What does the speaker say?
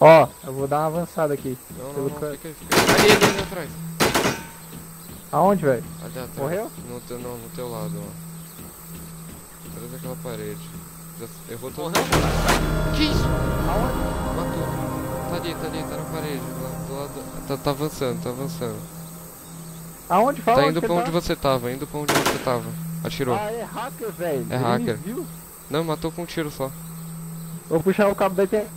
Ó, eu vou dar uma avançada aqui. Não, não, Pelo não, fica fica. Ali, ali, ali atrás. Aonde, velho? Ali atrás. Morreu? No teu, não, no teu lado, ó. Atrás daquela parede. Já errou todo Morreu? Que isso? Aonde? Matou. Tá ali, tá ali, tá na parede. Do lado. Tá, tá avançando, tá avançando. Aonde? Fala Tá indo pra onde tá. você tava, indo pra onde você tava. Atirou. Ah, é hacker, velho. É Ele hacker. me viu. Não, matou com um tiro só. Vou puxar o cabo da internet.